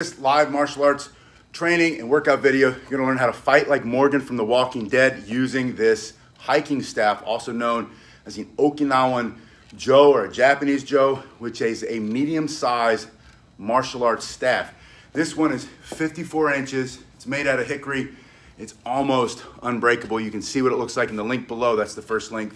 This live martial arts training and workout video, you're gonna learn how to fight like Morgan from The Walking Dead using this hiking staff, also known as an Okinawan Jo or a Japanese Jo, which is a medium-sized martial arts staff. This one is 54 inches. It's made out of hickory. It's almost unbreakable. You can see what it looks like in the link below. That's the first link.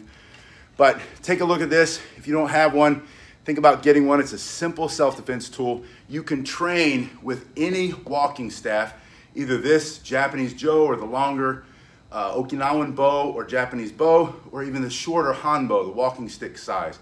But take a look at this. If you don't have one, think about getting one. It's a simple self-defense tool. You can train with any walking staff, either this Japanese Jo or the longer uh, Okinawan bo or Japanese bo, or even the shorter Hanbo, the walking stick size.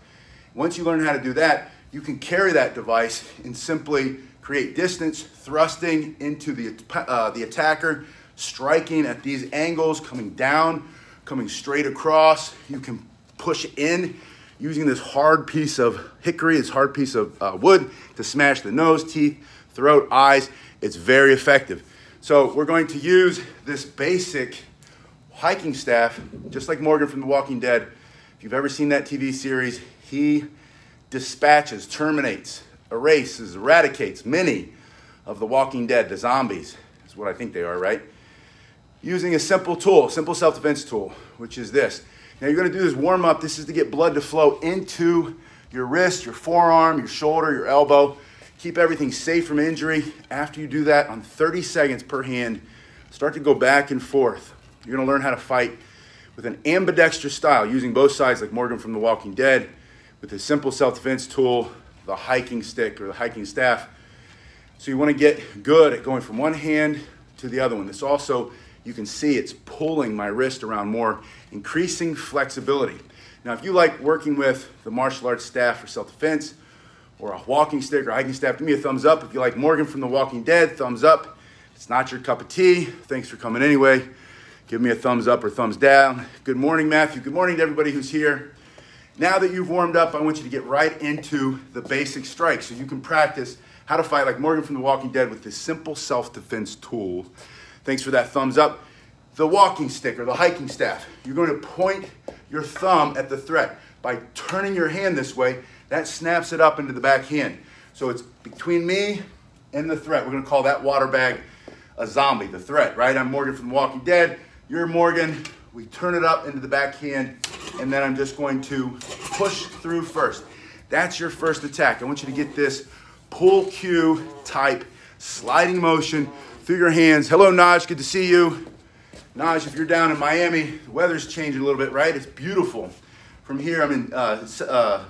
Once you learn how to do that, you can carry that device and simply create distance, thrusting into the, uh, the attacker, striking at these angles, coming down, coming straight across. You can push in using this hard piece of hickory, this hard piece of uh, wood to smash the nose, teeth, throat, eyes. It's very effective. So we're going to use this basic hiking staff, just like Morgan from The Walking Dead. If you've ever seen that TV series, he dispatches, terminates, erases, eradicates many of the Walking Dead, the zombies, is what I think they are, right? Using a simple tool, simple self-defense tool, which is this. Now you're gonna do this warm up. This is to get blood to flow into your wrist, your forearm, your shoulder, your elbow. Keep everything safe from injury. After you do that on 30 seconds per hand, start to go back and forth. You're gonna learn how to fight with an ambidextrous style, using both sides like Morgan from The Walking Dead, with a simple self-defense tool, the hiking stick or the hiking staff. So you wanna get good at going from one hand to the other one. This also you can see it's pulling my wrist around more, increasing flexibility. Now, if you like working with the martial arts staff for self-defense, or a walking stick or hiking staff, give me a thumbs up. If you like Morgan from The Walking Dead, thumbs up. If it's not your cup of tea, thanks for coming anyway. Give me a thumbs up or thumbs down. Good morning, Matthew. Good morning to everybody who's here. Now that you've warmed up, I want you to get right into the basic strikes so you can practice how to fight like Morgan from The Walking Dead with this simple self-defense tool Thanks for that thumbs up. The walking stick or the hiking staff, you're going to point your thumb at the threat. By turning your hand this way, that snaps it up into the back hand. So it's between me and the threat. We're going to call that water bag a zombie, the threat, right? I'm Morgan from Walking Dead. You're Morgan. We turn it up into the back hand, and then I'm just going to push through first. That's your first attack. I want you to get this pull cue type sliding motion through your hands. Hello, Naj. Good to see you. Naj, if you're down in Miami, the weather's changing a little bit, right? It's beautiful. From here, I'm in uh, uh,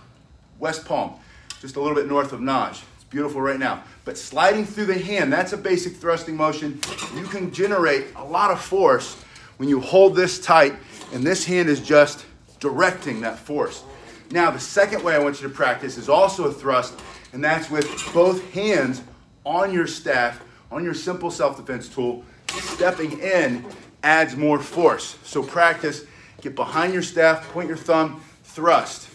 West Palm, just a little bit north of Naj. It's beautiful right now. But sliding through the hand, that's a basic thrusting motion. You can generate a lot of force when you hold this tight, and this hand is just directing that force. Now, the second way I want you to practice is also a thrust, and that's with both hands on your staff on your simple self-defense tool, stepping in adds more force. So practice, get behind your staff, point your thumb, thrust.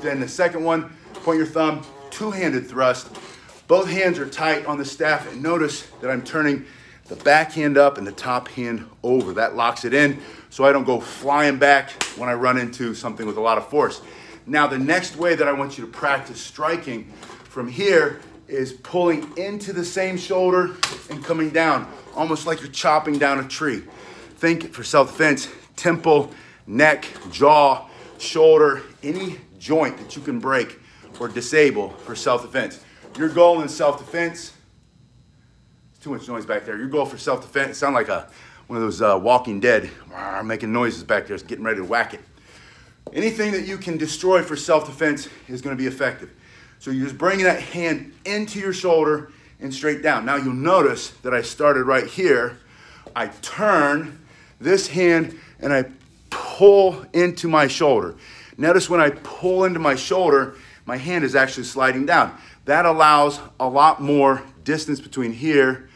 Then the second one, point your thumb, two-handed thrust. Both hands are tight on the staff and notice that I'm turning the back hand up and the top hand over. That locks it in so I don't go flying back when I run into something with a lot of force. Now the next way that I want you to practice striking from here is pulling into the same shoulder and coming down, almost like you're chopping down a tree. Think for self-defense, temple, neck, jaw, shoulder, any joint that you can break or disable for self-defense. Your goal in self-defense, too much noise back there. Your goal for self-defense, sound like a one of those uh, Walking Dead, making noises back there, getting ready to whack it. Anything that you can destroy for self-defense is gonna be effective. So you're just bringing that hand into your shoulder and straight down. Now you'll notice that I started right here. I turn this hand and I pull into my shoulder. Notice when I pull into my shoulder, my hand is actually sliding down. That allows a lot more distance between here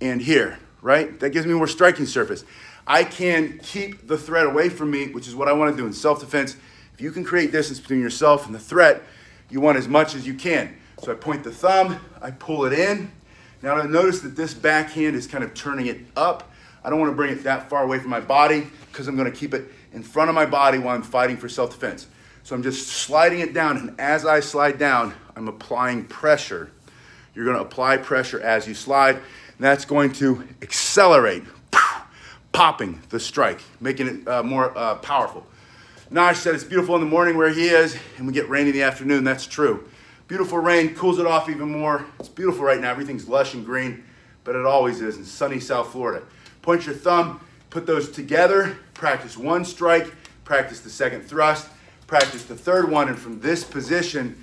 and here, right? That gives me more striking surface. I can keep the threat away from me, which is what I want to do in self-defense. If you can create distance between yourself and the threat, you want as much as you can. So I point the thumb, I pull it in. Now I notice that this backhand is kind of turning it up. I don't want to bring it that far away from my body because I'm going to keep it in front of my body while I'm fighting for self-defense. So I'm just sliding it down, and as I slide down, I'm applying pressure. You're gonna apply pressure as you slide, and that's going to accelerate, popping the strike, making it uh, more uh, powerful. Naj said it's beautiful in the morning where he is, and we get rain in the afternoon. That's true. Beautiful rain cools it off even more. It's beautiful right now. Everything's lush and green, but it always is in sunny South Florida. Point your thumb, put those together, practice one strike, practice the second thrust, practice the third one, and from this position,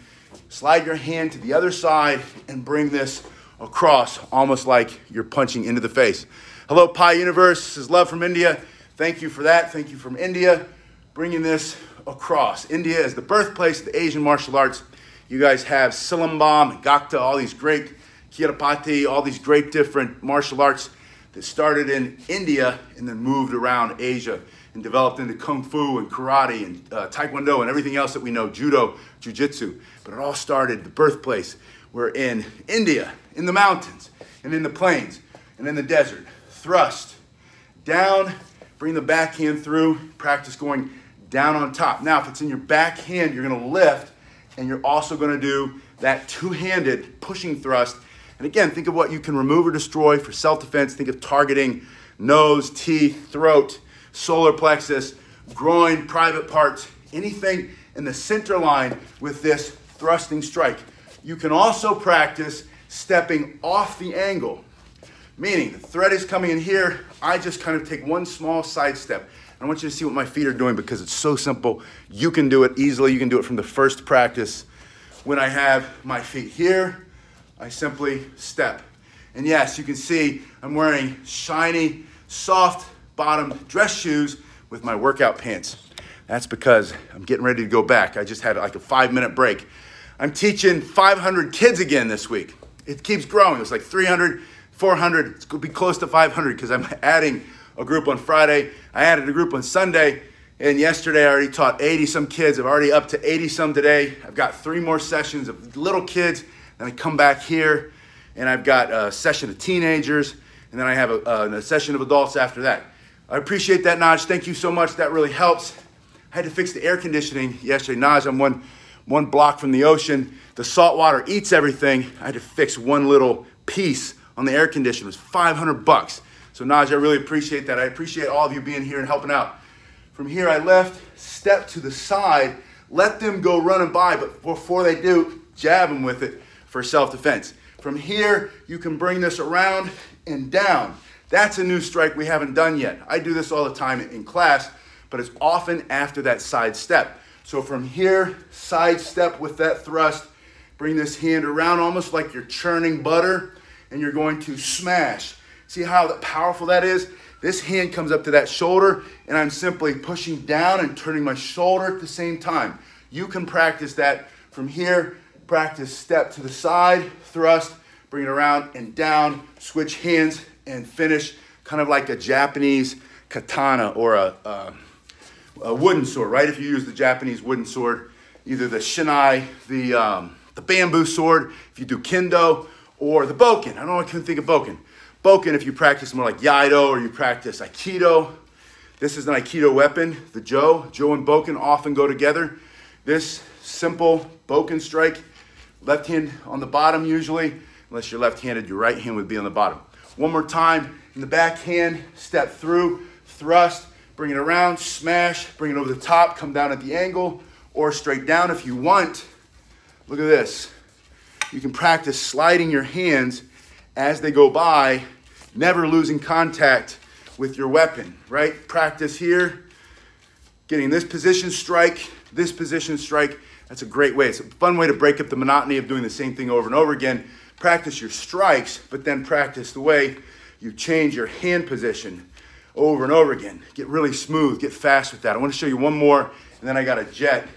slide your hand to the other side and bring this across, almost like you're punching into the face. Hello, Pi Universe. This is love from India. Thank you for that. Thank you from India bringing this across. India is the birthplace of the Asian martial arts. You guys have Silambam, Gatka, all these great, Kirapati, all these great different martial arts that started in India and then moved around Asia and developed into Kung Fu and Karate and uh, Taekwondo and everything else that we know, Judo, Jiu-Jitsu. But it all started, the birthplace, we're in India, in the mountains and in the plains and in the desert. Thrust, down, bring the backhand through, practice going down on top. Now, if it's in your back hand, you're gonna lift, and you're also gonna do that two-handed pushing thrust. And again, think of what you can remove or destroy for self-defense. Think of targeting nose, teeth, throat, solar plexus, groin, private parts, anything in the center line with this thrusting strike. You can also practice stepping off the angle, meaning the thread is coming in here. I just kind of take one small side step. I want you to see what my feet are doing because it's so simple. You can do it easily. You can do it from the first practice. When I have my feet here, I simply step. And yes, you can see I'm wearing shiny, soft bottomed dress shoes with my workout pants. That's because I'm getting ready to go back. I just had like a five minute break. I'm teaching 500 kids again this week. It keeps growing. It's like 300, 400. It's going to be close to 500 because I'm adding a group on Friday. I added a group on Sunday. And yesterday I already taught 80 some kids. I'm already up to 80 some today. I've got three more sessions of little kids. Then I come back here and I've got a session of teenagers. And then I have a, uh, a session of adults after that. I appreciate that, Naj. Thank you so much. That really helps. I had to fix the air conditioning yesterday. Naj, I'm one, one block from the ocean. The salt water eats everything. I had to fix one little piece on the air conditioner. It was 500 bucks. So Naj, I really appreciate that. I appreciate all of you being here and helping out. From here, I left, step to the side, let them go running by, but before they do, jab them with it for self-defense. From here, you can bring this around and down. That's a new strike we haven't done yet. I do this all the time in class, but it's often after that side step. So from here, side step with that thrust, bring this hand around almost like you're churning butter, and you're going to smash. See how powerful that is? This hand comes up to that shoulder and I'm simply pushing down and turning my shoulder at the same time. You can practice that from here. Practice step to the side, thrust, bring it around and down, switch hands and finish kind of like a Japanese katana or a, a, a wooden sword, right? If you use the Japanese wooden sword, either the shinai, the, um, the bamboo sword, if you do kendo, or the bokken. I don't know, I couldn't think of bokken. Bokken, if you practice more like Iaido or you practice Aikido, this is an Aikido weapon, the Jo. Jo and Bokken often go together. This simple Bokken strike, left hand on the bottom usually, unless you're left-handed, your right hand would be on the bottom. One more time, in the back hand, step through, thrust, bring it around, smash, bring it over the top, come down at the angle, or straight down if you want. Look at this. You can practice sliding your hands as they go by never losing contact with your weapon, right? Practice here, getting this position strike, this position strike. That's a great way. It's a fun way to break up the monotony of doing the same thing over and over again. Practice your strikes, but then practice the way you change your hand position over and over again. Get really smooth, get fast with that. I want to show you one more, and then I got a jet.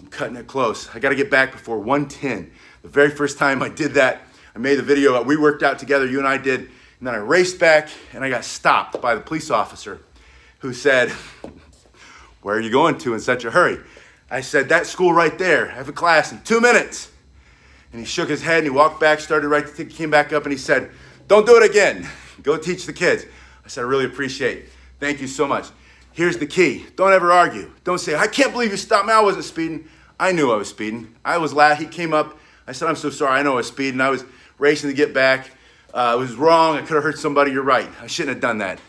I'm cutting it close. I got to get back before 110. The very first time I did that, I made the video. That we worked out together, you and I did. And then I raced back and I got stopped by the police officer who said, Where are you going to in such a hurry? I said, That school right there. I have a class in two minutes. And he shook his head and he walked back, started right, came back up and he said, Don't do it again. Go teach the kids. I said, I really appreciate it. Thank you so much. Here's the key. Don't ever argue. Don't say, I can't believe you stopped me. I wasn't speeding. I knew I was speeding. I was loud. He came up. I said, I'm so sorry. I know I was speeding. I was racing to get back. Uh, it was wrong. I could have hurt somebody. You're right. I shouldn't have done that.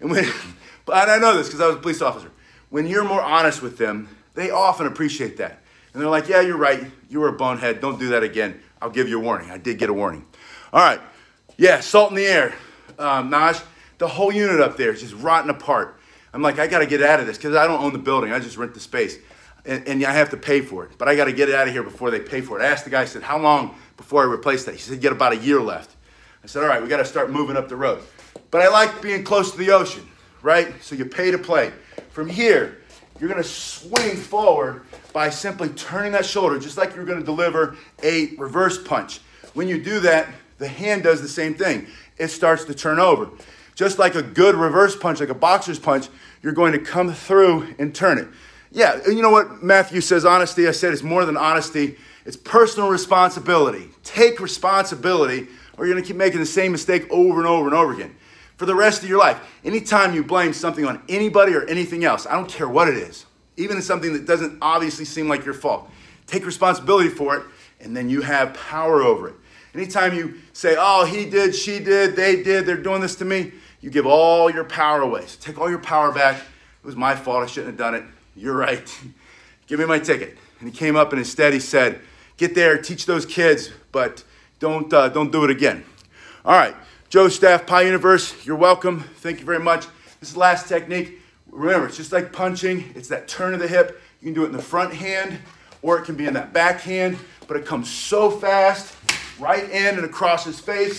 And when, but I know this because I was a police officer. When you're more honest with them, they often appreciate that. And they're like, yeah, you're right. You were a bonehead. Don't do that again. I'll give you a warning. I did get a warning. All right. Yeah, salt in the air. Um, Naj, the whole unit up there is just rotting apart. I'm like, I got to get out of this because I don't own the building. I just rent the space. And, and I have to pay for it. But I got to get it out of here before they pay for it. I asked the guy, I said, how long before I replace that? He said, get about a year left. I said, all right, we got to start moving up the road. But I like being close to the ocean, right? So you pay to play. From here, you're going to swing forward by simply turning that shoulder, just like you're going to deliver a reverse punch. When you do that, the hand does the same thing. It starts to turn over. Just like a good reverse punch, like a boxer's punch, you're going to come through and turn it. Yeah, you know what Matthew says, honesty, I said it's more than honesty. It's personal responsibility. Take responsibility or you're going to keep making the same mistake over and over and over again for the rest of your life. Anytime you blame something on anybody or anything else, I don't care what it is, even something that doesn't obviously seem like your fault, take responsibility for it and then you have power over it. Anytime you say, oh, he did, she did, they did, they're doing this to me, you give all your power away. So take all your power back. It was my fault. I shouldn't have done it. You're right. give me my ticket. And he came up and instead he said, get there, teach those kids, but don't, uh, don't do it again. All right, Jo Staff, Pi Universe, you're welcome. Thank you very much. This last technique. Remember, it's just like punching. It's that turn of the hip. You can do it in the front hand or it can be in that back hand, but it comes so fast, right in and across his face,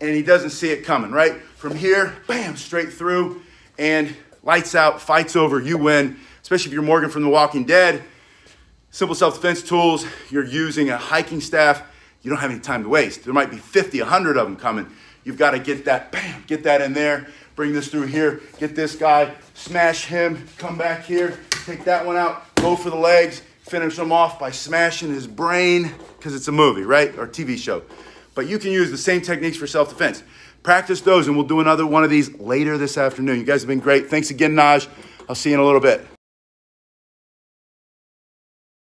and he doesn't see it coming, right? From here, bam, straight through, and lights out, fights over, you win, especially if you're Morgan from The Walking Dead. Simple self-defense tools, you're using a hiking staff, you don't have any time to waste. There might be 50, 100 of them coming. You've got to get that, bam, get that in there, bring this through here, get this guy, smash him, come back here, take that one out, go for the legs, finish him off by smashing his brain, because it's a movie, right? Or TV show. But you can use the same techniques for self-defense. Practice those, and we'll do another one of these later this afternoon. You guys have been great. Thanks again, Naj. I'll see you in a little bit.